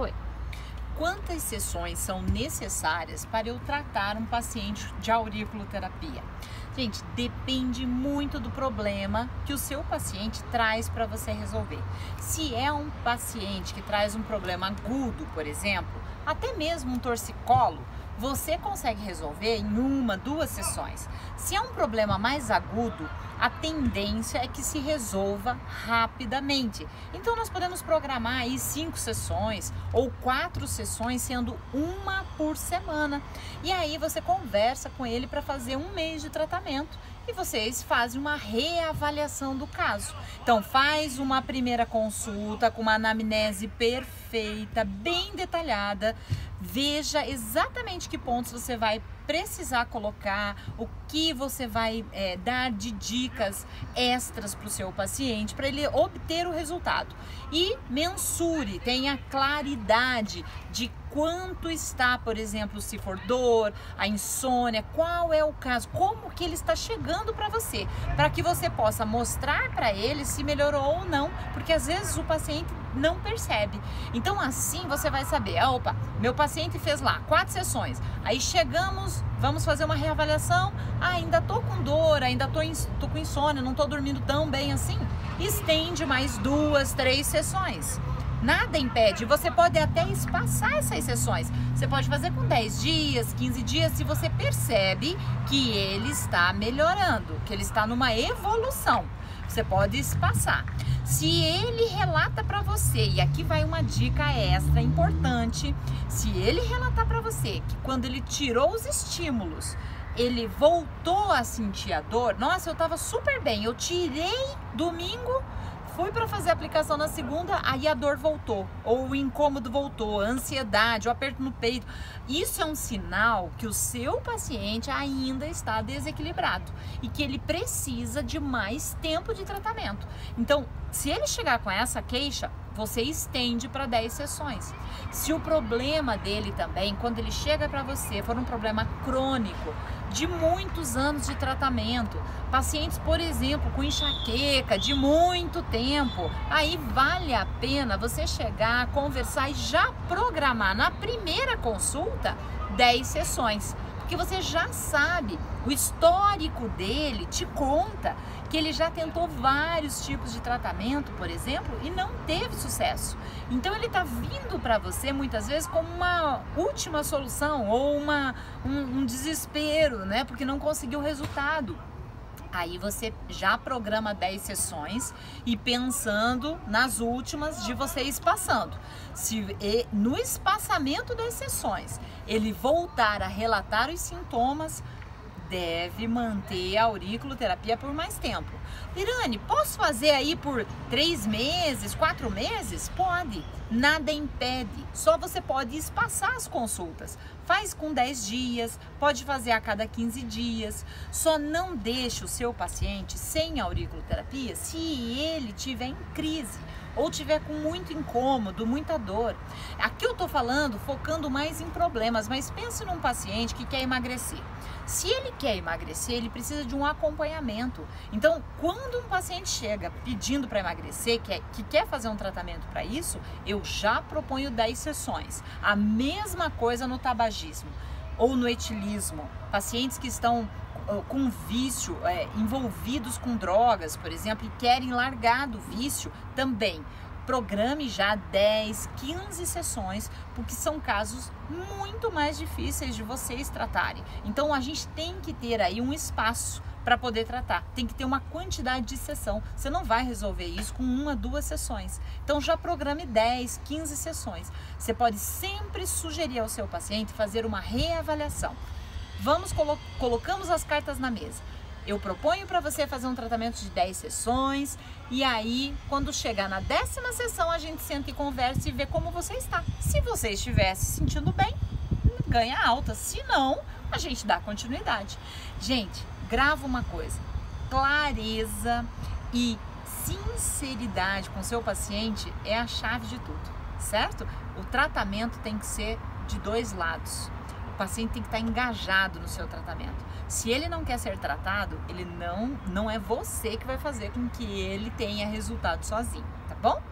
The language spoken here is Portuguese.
Foi. Quantas sessões são necessárias para eu tratar um paciente de auriculoterapia? Gente, depende muito do problema que o seu paciente traz para você resolver. Se é um paciente que traz um problema agudo, por exemplo, até mesmo um torcicolo, você consegue resolver em uma, duas sessões. Se é um problema mais agudo, a tendência é que se resolva rapidamente. Então nós podemos programar aí cinco sessões ou quatro sessões, sendo uma por semana. E aí você conversa com ele para fazer um mês de tratamento e vocês fazem uma reavaliação do caso. Então faz uma primeira consulta com uma anamnese perfeita, bem detalhada, veja exatamente que pontos você vai precisar colocar, o que você vai é, dar de dicas extras para o seu paciente para ele obter o resultado. E mensure, tenha claridade de quanto está, por exemplo, se for dor, a insônia, qual é o caso, como que ele está chegando para você, para que você possa mostrar para ele se melhorou ou não, porque às vezes o paciente não percebe. Então assim você vai saber, ah, opa, meu paciente fez lá quatro sessões, aí chegamos, vamos fazer uma reavaliação, ah, ainda tô com dor, ainda tô, tô com insônia, não tô dormindo tão bem assim, estende mais duas, três sessões. Nada impede, você pode até espaçar essas sessões. Você pode fazer com 10 dias, 15 dias, se você percebe que ele está melhorando, que ele está numa evolução. Você pode espaçar. Se ele relata para você, e aqui vai uma dica extra importante, se ele relatar para você que quando ele tirou os estímulos, ele voltou a sentir a dor, nossa, eu estava super bem, eu tirei domingo, fui para fazer a aplicação na segunda, aí a dor voltou, ou o incômodo voltou, a ansiedade, o aperto no peito. Isso é um sinal que o seu paciente ainda está desequilibrado e que ele precisa de mais tempo de tratamento. Então, se ele chegar com essa queixa, você estende para 10 sessões. Se o problema dele também, quando ele chega para você, for um problema crônico, de muitos anos de tratamento, pacientes, por exemplo, com enxaqueca de muito tempo, aí vale a pena você chegar, conversar e já programar na primeira consulta 10 sessões porque você já sabe, o histórico dele te conta que ele já tentou vários tipos de tratamento, por exemplo, e não teve sucesso. Então ele está vindo para você muitas vezes como uma última solução ou uma, um, um desespero, né? Porque não conseguiu resultado. Aí você já programa 10 sessões e pensando nas últimas de vocês passando. Se no espaçamento das sessões ele voltar a relatar os sintomas, deve manter a auriculoterapia por mais tempo. Irane, posso fazer aí por três meses, quatro meses? Pode, nada impede. Só você pode espaçar as consultas. Faz com 10 dias, pode fazer a cada 15 dias. Só não deixe o seu paciente sem auriculoterapia se ele tiver em crise ou tiver com muito incômodo, muita dor. Aqui eu tô falando focando mais em problemas, mas pense num paciente que quer emagrecer. Se ele quer emagrecer, ele precisa de um acompanhamento. Então, quando um paciente chega pedindo para emagrecer, que, é, que quer fazer um tratamento para isso, eu já proponho 10 sessões. A mesma coisa no tabagismo ou no etilismo. Pacientes que estão com vício, é, envolvidos com drogas, por exemplo, e querem largar do vício, também programe já 10, 15 sessões, porque são casos muito mais difíceis de vocês tratarem. Então a gente tem que ter aí um espaço para poder tratar. Tem que ter uma quantidade de sessão. Você não vai resolver isso com uma, duas sessões. Então já programe 10, 15 sessões. Você pode sempre sugerir ao seu paciente fazer uma reavaliação. Vamos colo colocamos as cartas na mesa. Eu proponho para você fazer um tratamento de 10 sessões e aí, quando chegar na décima sessão, a gente senta e conversa e vê como você está. Se você estiver se sentindo bem, ganha alta. Se não, a gente dá continuidade. Gente, grava uma coisa: clareza e sinceridade com seu paciente é a chave de tudo, certo? O tratamento tem que ser de dois lados paciente tem que estar engajado no seu tratamento. Se ele não quer ser tratado, ele não, não é você que vai fazer com que ele tenha resultado sozinho, tá bom?